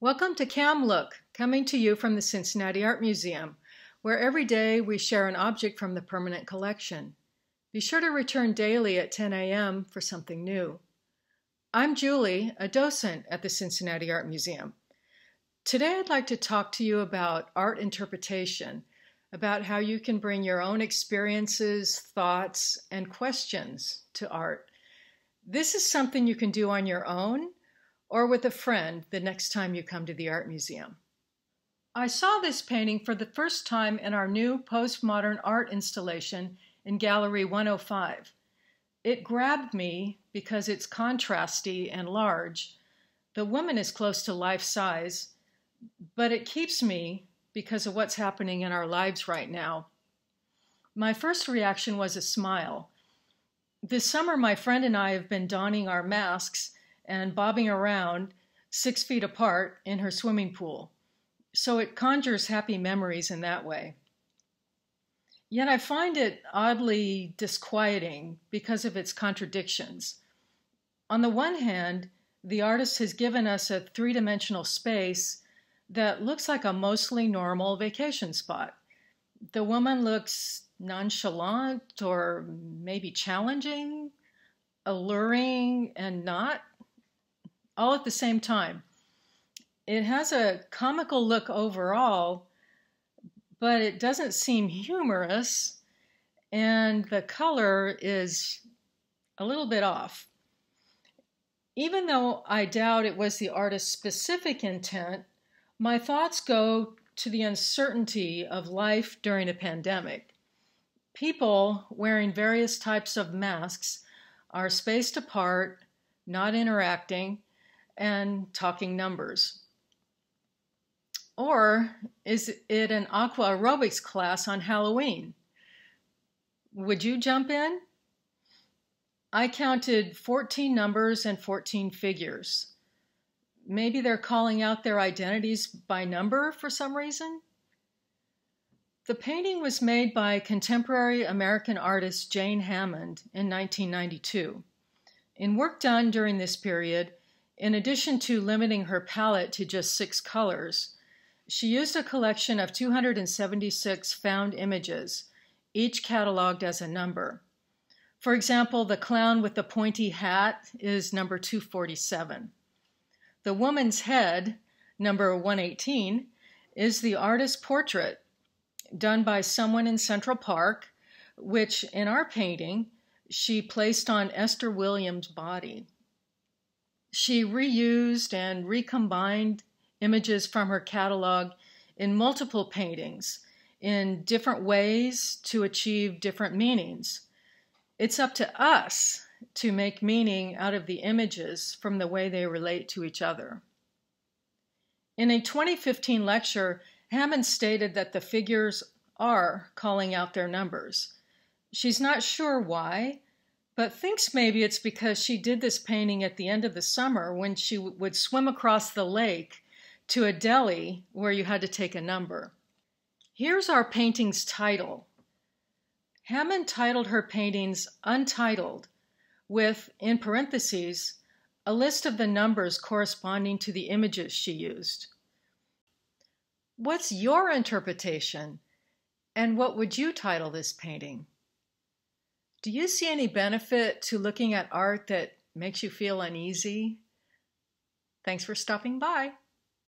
Welcome to Cam Look, coming to you from the Cincinnati Art Museum, where every day we share an object from the permanent collection. Be sure to return daily at 10 a.m. for something new. I'm Julie, a docent at the Cincinnati Art Museum. Today I'd like to talk to you about art interpretation, about how you can bring your own experiences, thoughts, and questions to art. This is something you can do on your own or with a friend the next time you come to the art museum. I saw this painting for the first time in our new postmodern art installation in Gallery 105. It grabbed me because it's contrasty and large. The woman is close to life size, but it keeps me because of what's happening in our lives right now. My first reaction was a smile. This summer, my friend and I have been donning our masks and bobbing around six feet apart in her swimming pool. So it conjures happy memories in that way. Yet I find it oddly disquieting because of its contradictions. On the one hand, the artist has given us a three dimensional space that looks like a mostly normal vacation spot. The woman looks nonchalant or maybe challenging, alluring, and not all at the same time. It has a comical look overall, but it doesn't seem humorous, and the color is a little bit off. Even though I doubt it was the artist's specific intent, my thoughts go to the uncertainty of life during a pandemic. People wearing various types of masks are spaced apart, not interacting, and talking numbers? Or is it an aqua aerobics class on Halloween? Would you jump in? I counted 14 numbers and 14 figures. Maybe they're calling out their identities by number for some reason? The painting was made by contemporary American artist Jane Hammond in 1992. In work done during this period, in addition to limiting her palette to just six colors, she used a collection of 276 found images, each cataloged as a number. For example, the clown with the pointy hat is number 247. The woman's head, number 118, is the artist's portrait done by someone in Central Park, which in our painting she placed on Esther Williams' body. She reused and recombined images from her catalog in multiple paintings in different ways to achieve different meanings. It's up to us to make meaning out of the images from the way they relate to each other. In a 2015 lecture, Hammond stated that the figures are calling out their numbers. She's not sure why, but thinks maybe it's because she did this painting at the end of the summer when she would swim across the lake to a deli where you had to take a number. Here's our painting's title. Hammond titled her paintings Untitled, with, in parentheses, a list of the numbers corresponding to the images she used. What's your interpretation? And what would you title this painting? Do you see any benefit to looking at art that makes you feel uneasy? Thanks for stopping by.